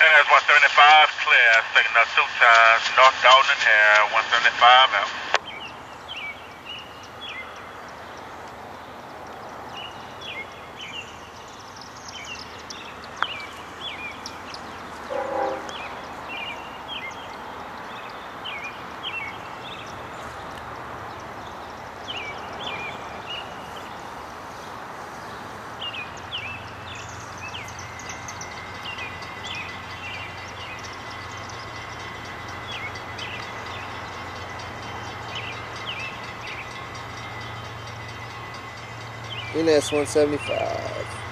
NS 175 clear, signal two times, North Dalton here, 175 out. NS 175.